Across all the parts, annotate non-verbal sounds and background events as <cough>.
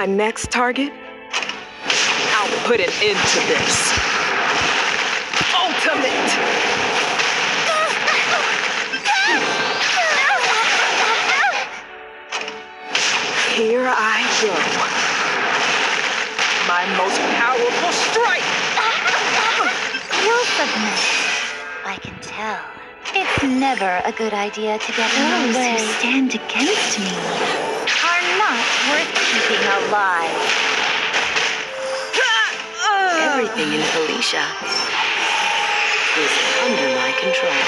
my next target? I'll put an end to this. Ultimate! Here I go. My most powerful strike! You'll submit. I can tell. It's never a good idea to get those who stand against me not worth keeping alive. Everything in Felicia is under my control.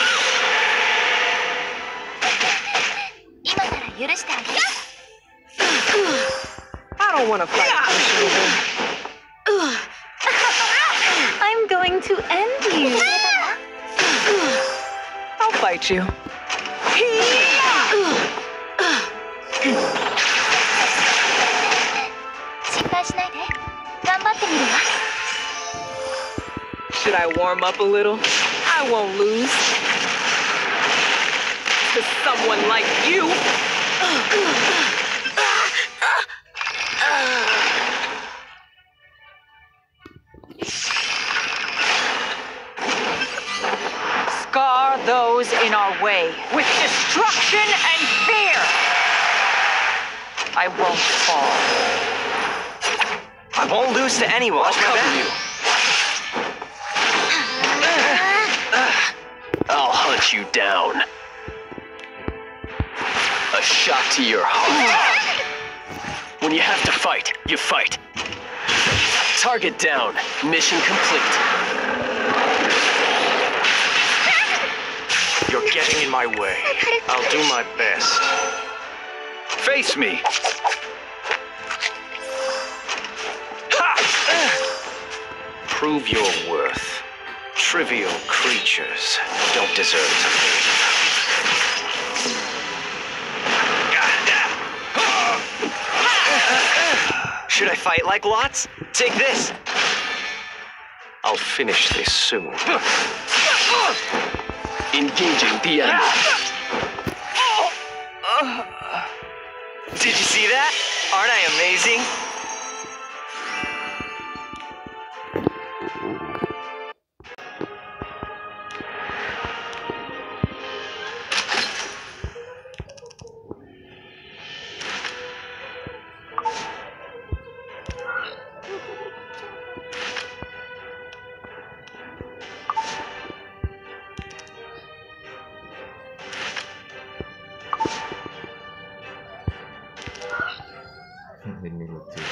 I don't want to fight you. I'm going to end you. I'll fight you. Should I warm up a little? I won't lose. To someone like you. Scar those in our way with destruction and fear. I won't fall. I won't lose to anyone. I'll cover you. You down. A shot to your heart. When you have to fight, you fight. Target down. Mission complete. You're getting in my way. I'll do my best. Face me. Ha! Prove your worth. Trivial creatures don't deserve to live. Should I fight like lots? Take this. I'll finish this soon. Engaging the enemy. Did you see that? Aren't I amazing? దీన్ని వచ్చి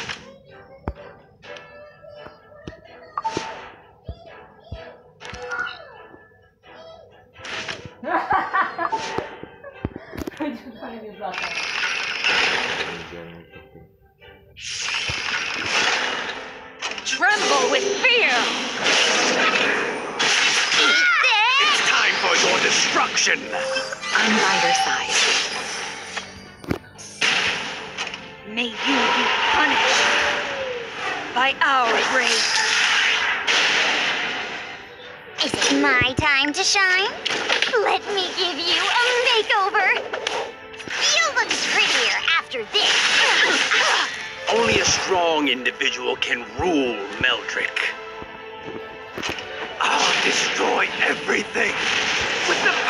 Tremble with fear! It's time for your destruction! On either side. May you by our rage. Is it my time to shine? Let me give you a makeover. You'll look prettier after this. Only a strong individual can rule Meldrick. I'll destroy everything with the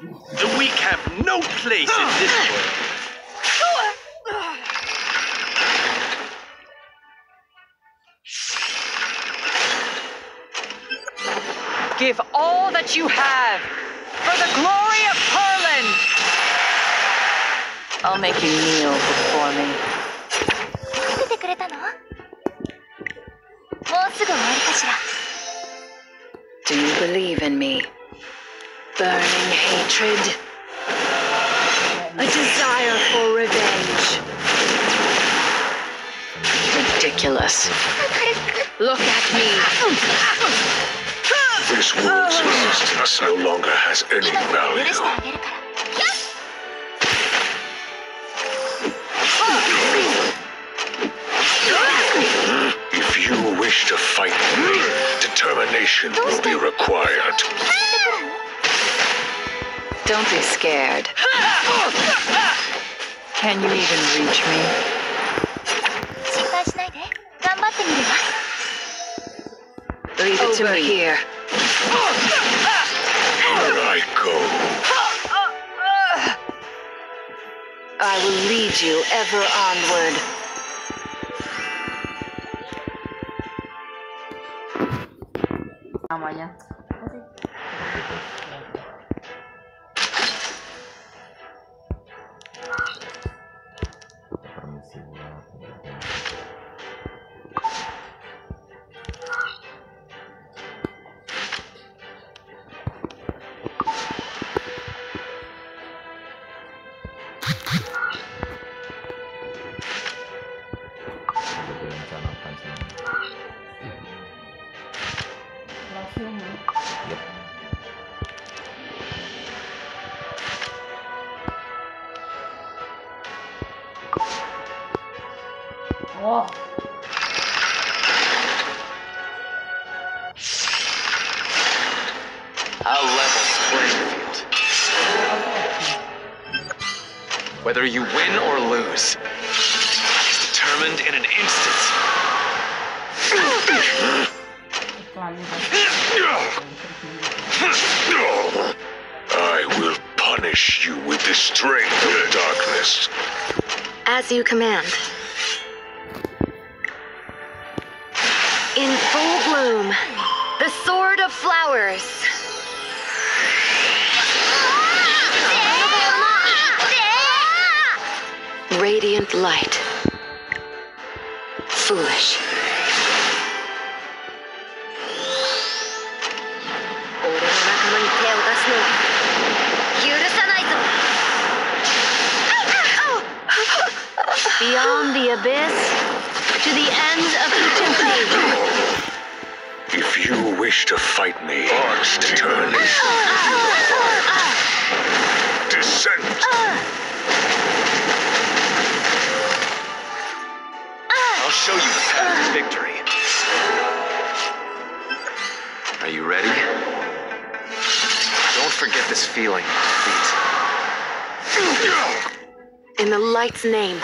The weak have no place in this world. Give all that you have for the glory of Perlin. I'll make you kneel before me. 待っててくれたの もうすぐ終わりかしら Do you believe in me? burning hatred, a desire for revenge. Ridiculous. Look at me. This world's existence no longer has any value. If you wish to fight me, determination will be required. Don't be scared. Can you even reach me? 心配しないで頑張ってみるわ Leave it to me. Here. Here I go. I will lead you ever onward. namanya A level playing field. Whether you win or lose is determined in an instant. I will punish you with the strength of darkness. As you command. In full bloom, the Sword of Flowers. with light. Foolish. Beyond the abyss, to the ends of eternity. If you wish to fight me, Arch uh, uh, uh, Descend! Show you the path to victory. Are you ready? Don't forget this feeling of defeat. In the light's name.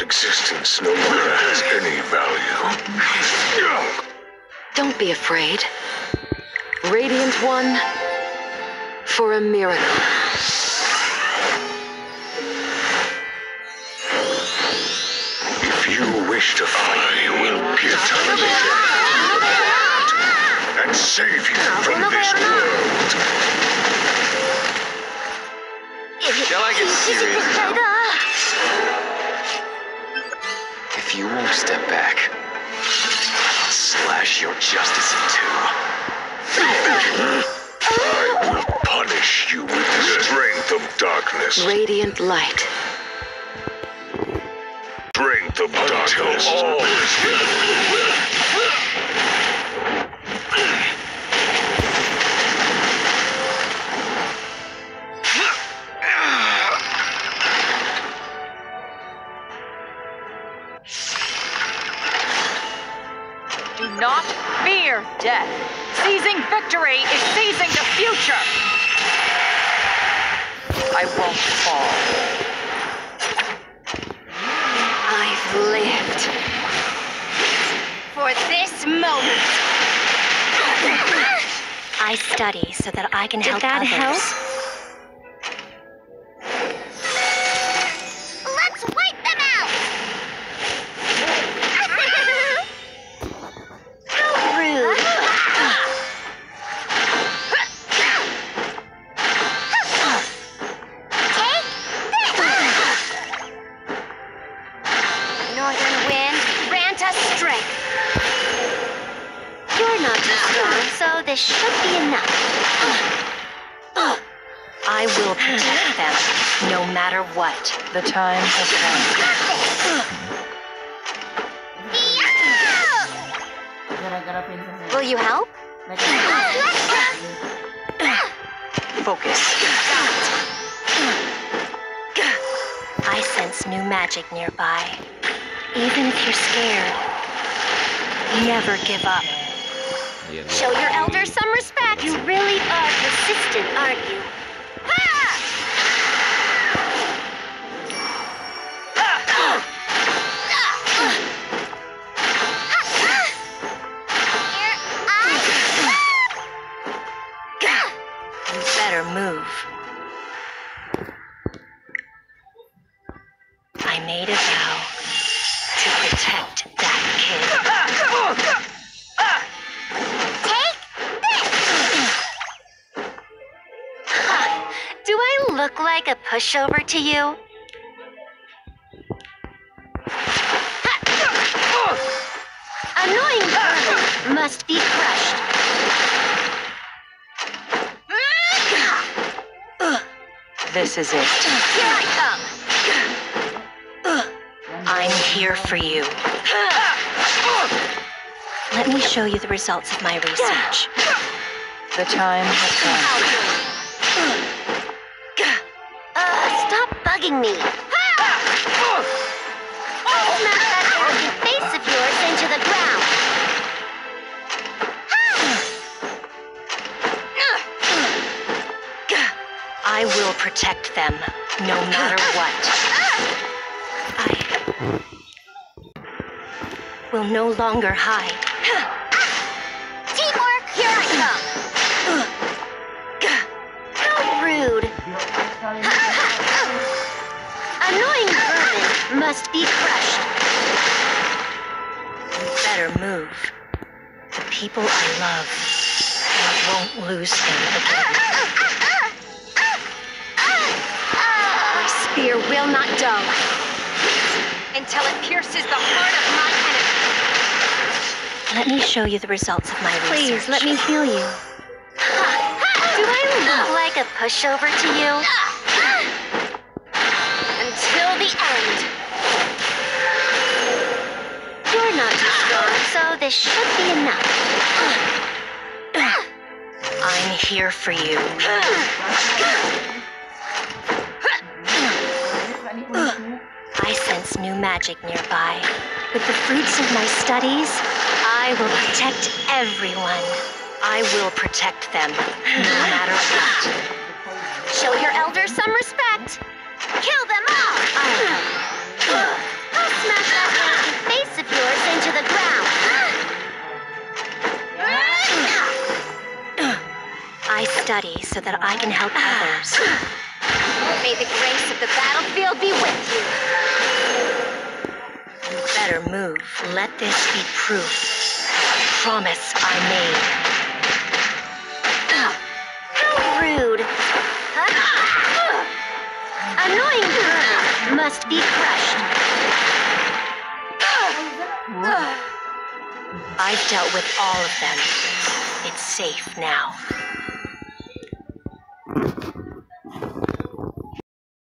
This existence no longer has any value. Don't be afraid. Radiant One, for a miracle. If you wish to fight, I will get and save you from this world. Shall I get serious now? If you won't step back, I'll slash your justice in two. I will punish you with the strength of darkness. Radiant light. Strength of darkness. all is Do not fear death. Seizing victory is seizing the future. I won't fall. I've lived for this moment. I study so that I can Did help that others. help? Matter what. The time has come. Will you help? Focus. I sense new magic nearby. Even if you're scared, never give up. Show your lagi. elders some respect. You really are persistent, aren't you? You Do I look like a pushover to you? Annoying vermin must be crushed. This is it. Here I come. I'm here for you. Let me show you the results of my research. The time has come. Bugging me. Smash that arrogant face of yours into the ground. I will protect them, no matter what. I will no longer hide. Must be crushed. You better move. The people I love. I won't lose them again. My spear will not dull until it pierces the heart of my enemy. Let me show you the results of my research. Please, let me heal you. Do I look like a pushover to you? Until the end. Not too strong, so this should be enough. I'm here for you. I sense new magic nearby. With the fruits of my studies, I will protect everyone. I will protect them, no <sighs> matter what. Show your elders some respect. Face into the ground. I study so that I can help others. May the grace of the battlefield be with you. You better move. Let this be proof. Promise I made. How rude. Annoying must be crushed. I've dealt with all of them. It's safe now.